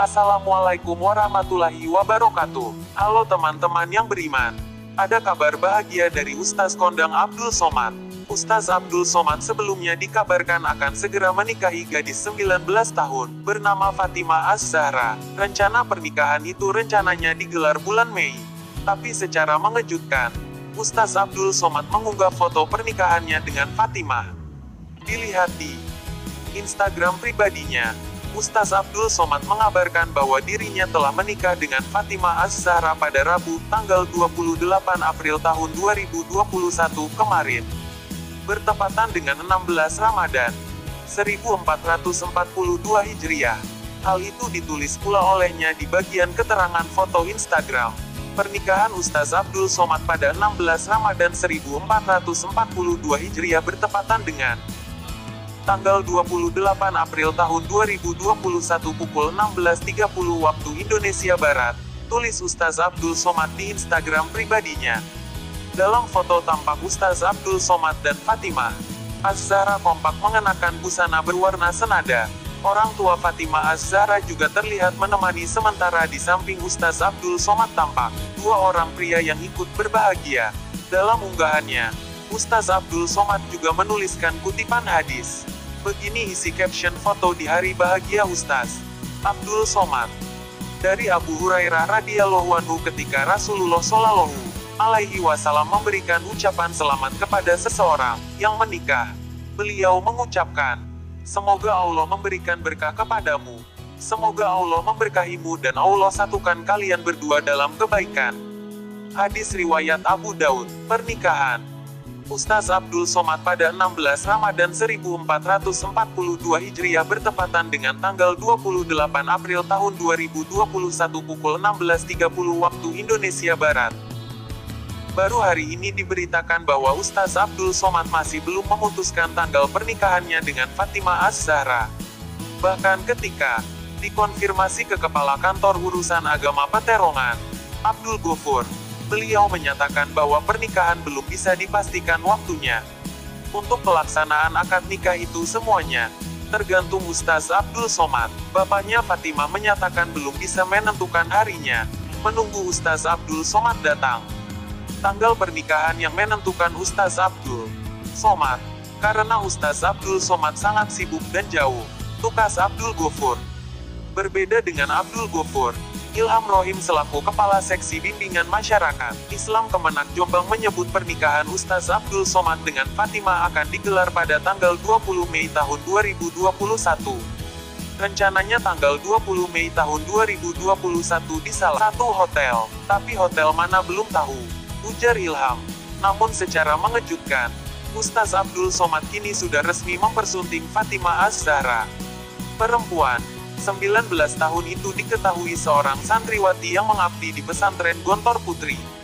Assalamualaikum warahmatullahi wabarakatuh. Halo teman-teman yang beriman. Ada kabar bahagia dari Ustaz Kondang Abdul Somad. Ustaz Abdul Somad sebelumnya dikabarkan akan segera menikahi gadis 19 tahun, bernama Fatima Az-Zahra. Rencana pernikahan itu rencananya digelar bulan Mei. Tapi secara mengejutkan, Ustaz Abdul Somad mengunggah foto pernikahannya dengan Fatimah. Dilihat di Instagram pribadinya, Ustaz Abdul Somad mengabarkan bahwa dirinya telah menikah dengan Fatimah Az-Zahra pada Rabu, tanggal 28 April tahun 2021 kemarin. Bertepatan dengan 16 Ramadan, 1442 Hijriah. Hal itu ditulis pula olehnya di bagian keterangan foto Instagram. Pernikahan Ustaz Abdul Somad pada 16 Ramadan 1442 Hijriah bertepatan dengan tanggal 28 April tahun 2021 pukul 16.30 waktu Indonesia Barat, tulis Ustaz Abdul Somad di Instagram pribadinya. Dalam foto tampak Ustaz Abdul Somad dan Fatimah. Az-Zahra kompak mengenakan busana berwarna senada. Orang tua Fatimah Az-Zahra juga terlihat menemani sementara di samping Ustaz Abdul Somad tampak dua orang pria yang ikut berbahagia. Dalam unggahannya, Ustaz Abdul Somad juga menuliskan kutipan hadis. Begini isi caption foto di hari bahagia Ustaz Abdul Somad. Dari Abu Hurairah radhiyallahu anhu ketika Rasulullah shallallahu alaihi wasallam memberikan ucapan selamat kepada seseorang yang menikah. Beliau mengucapkan, Semoga Allah memberikan berkah kepadamu. Semoga Allah memberkahimu dan Allah satukan kalian berdua dalam kebaikan. Hadis riwayat Abu Daud, pernikahan. Ustaz Abdul Somad pada 16 Ramadan 1442 Hijriah bertepatan dengan tanggal 28 April tahun 2021 pukul 16.30 waktu Indonesia Barat. Baru hari ini diberitakan bahwa Ustaz Abdul Somad masih belum memutuskan tanggal pernikahannya dengan Fatimah Az-Zahra. Bahkan ketika dikonfirmasi ke Kepala Kantor Urusan Agama Peterongan, Abdul Gofur, beliau menyatakan bahwa pernikahan belum bisa dipastikan waktunya. Untuk pelaksanaan akad nikah itu semuanya, tergantung Ustaz Abdul Somad. Bapaknya Fatimah menyatakan belum bisa menentukan harinya, menunggu Ustaz Abdul Somad datang. Tanggal pernikahan yang menentukan Ustaz Abdul Somad, karena Ustaz Abdul Somad sangat sibuk dan jauh. Tukas Abdul Gofur. Berbeda dengan Abdul Gofur, Ilham Rohim selaku Kepala Seksi Bimbingan Masyarakat Islam Kemenak Jombang menyebut pernikahan Ustaz Abdul Somad dengan Fatimah akan digelar pada tanggal 20 Mei tahun 2021. Rencananya tanggal 20 Mei tahun 2021 di salah satu hotel, tapi hotel mana belum tahu, ujar Ilham. Namun secara mengejutkan, Ustaz Abdul Somad kini sudah resmi mempersunting Fatimah Az-Zahra. Perempuan, 19 tahun itu diketahui seorang santriwati yang mengabdi di pesantren Gontor Putri.